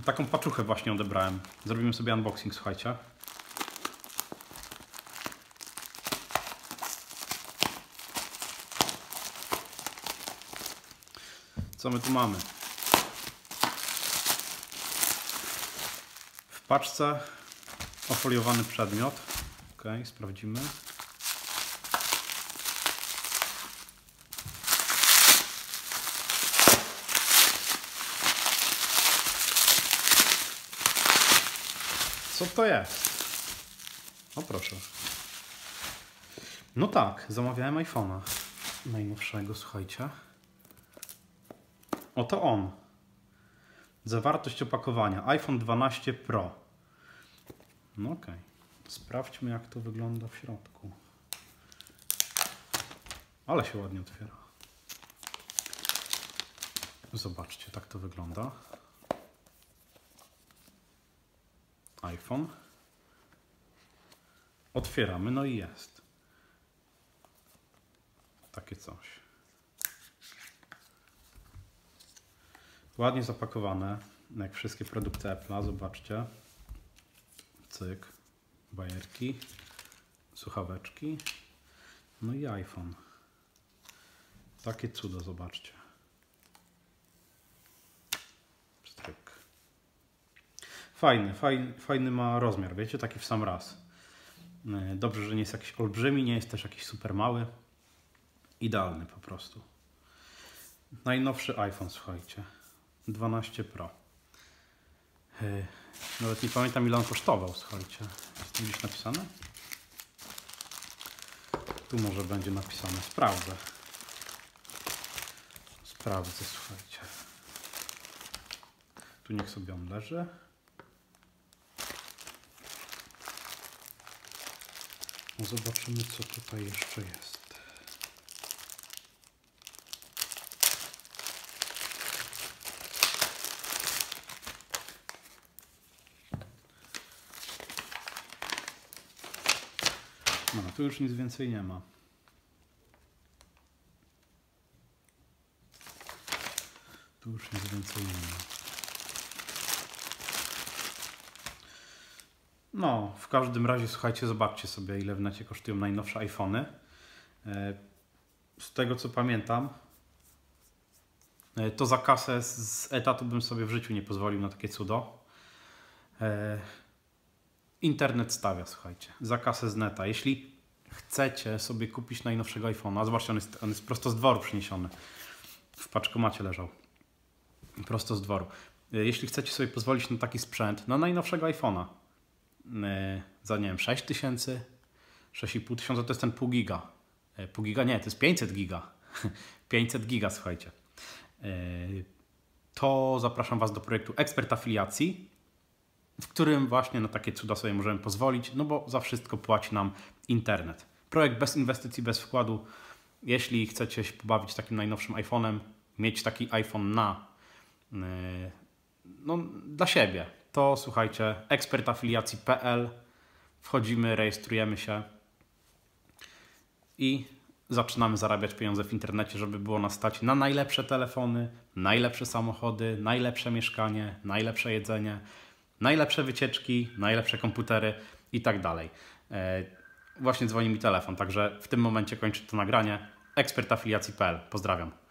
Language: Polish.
Taką paczuchę właśnie odebrałem. Zrobimy sobie unboxing, słuchajcie. Co my tu mamy? W paczce ofoliowany przedmiot. Ok, sprawdzimy. Co to jest? O proszę. No tak, zamawiałem iPhone'a najnowszego, słuchajcie. Oto on. Zawartość opakowania. iPhone 12 Pro. No okej. Okay. Sprawdźmy jak to wygląda w środku. Ale się ładnie otwiera. Zobaczcie, tak to wygląda. iPhone. Otwieramy, no i jest. Takie coś. Ładnie zapakowane, jak wszystkie produkty Apple'a, zobaczcie. Cyk, bajerki, słuchaweczki, no i iPhone. Takie cudo, zobaczcie. Fajny, fajny, fajny ma rozmiar, wiecie, taki w sam raz. E, dobrze, że nie jest jakiś olbrzymi, nie jest też jakiś super mały. Idealny po prostu. Najnowszy iPhone, słuchajcie. 12 Pro. E, nawet nie pamiętam ile on kosztował, słuchajcie. Jest tu gdzieś napisane? Tu może będzie napisane. Sprawdzę. Sprawdzę, słuchajcie. Tu niech sobie on leży. Zobaczymy, co tutaj jeszcze jest. No, tu już nic więcej nie ma. Tu już nic więcej nie ma. No, w każdym razie, słuchajcie, zobaczcie sobie, ile w necie kosztują najnowsze iPhony. E, z tego co pamiętam, e, to za kasę z etatu bym sobie w życiu nie pozwolił na takie cudo. E, internet stawia, słuchajcie, za kasę z neta. Jeśli chcecie sobie kupić najnowszego iPhone'a, zobaczcie, on jest, on jest prosto z dworu przyniesiony. W paczkomacie leżał. Prosto z dworu. Jeśli chcecie sobie pozwolić na taki sprzęt, na najnowszego iPhone'a, za nie wiem 6 tysięcy, 6,5 tysiąca to jest ten pół giga. Pół giga nie, to jest 500 giga. 500 giga, słuchajcie. To zapraszam Was do projektu Ekspert Afiliacji, w którym właśnie na takie cuda sobie możemy pozwolić, no bo za wszystko płaci nam internet. Projekt bez inwestycji, bez wkładu. Jeśli chcecie się pobawić takim najnowszym iPhone'em, mieć taki iPhone na no, dla siebie, to słuchajcie, ekspertafiliacji.pl wchodzimy, rejestrujemy się i zaczynamy zarabiać pieniądze w internecie, żeby było nas stać na najlepsze telefony, najlepsze samochody, najlepsze mieszkanie, najlepsze jedzenie, najlepsze wycieczki, najlepsze komputery i tak dalej. E, właśnie dzwoni mi telefon, także w tym momencie kończę to nagranie. ekspertafiliacji.pl. Pozdrawiam.